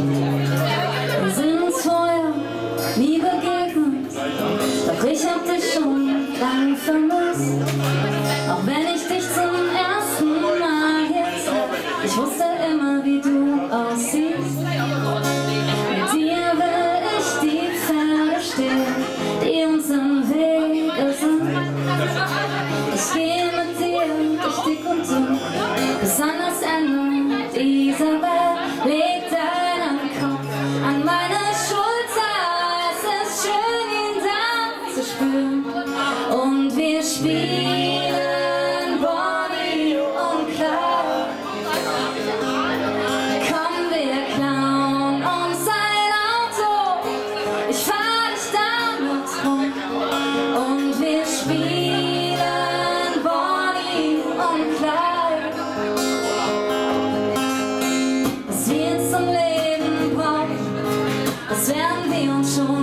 Wir sind uns vorher nie begegnet, doch ich hab dich schon lange vermisst. Auch wenn ich dich zum ersten Mal jetzt hab, ich wusste immer, wie du aussiehst. Mit dir will ich die Pferde die uns im Wege sind. Ich gehe mit dir durch dick und dünn, bis an das Ende dieser Welt. Und wir spielen Bonnie und Clyde. Komm, wir klauen uns ein Auto. Ich fahr dich damit rum. Und wir spielen Bonnie und Clyde. Was wir zum Leben brauchen, das werden wir uns schon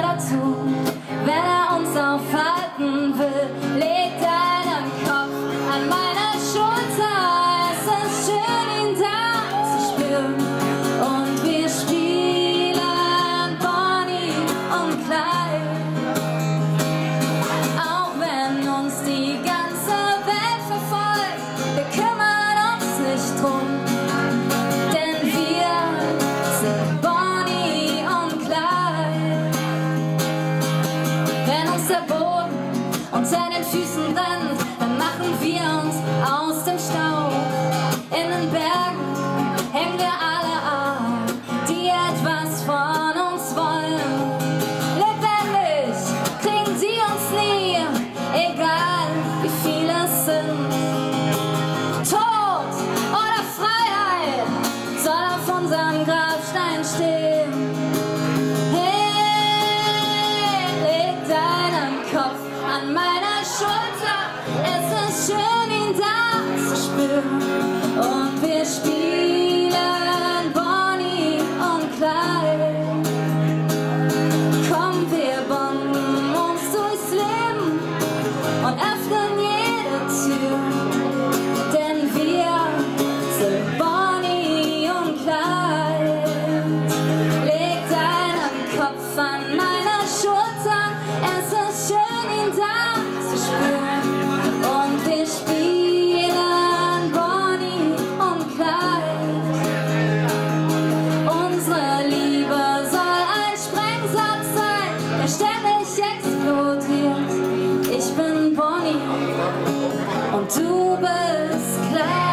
da tut, wenn er uns aufhalten will. Leg deinen Kopf an meine den Füßen brennt, dann machen wir uns aus dem Staub. In den Bergen hängen wir alle ab, die etwas von uns wollen. Lebendig kriegen sie uns nie, egal wie viele es sind. Tod oder Freiheit soll auf unserem Grabstein Es ist schön, ihn da zu spüren. und du bist klar.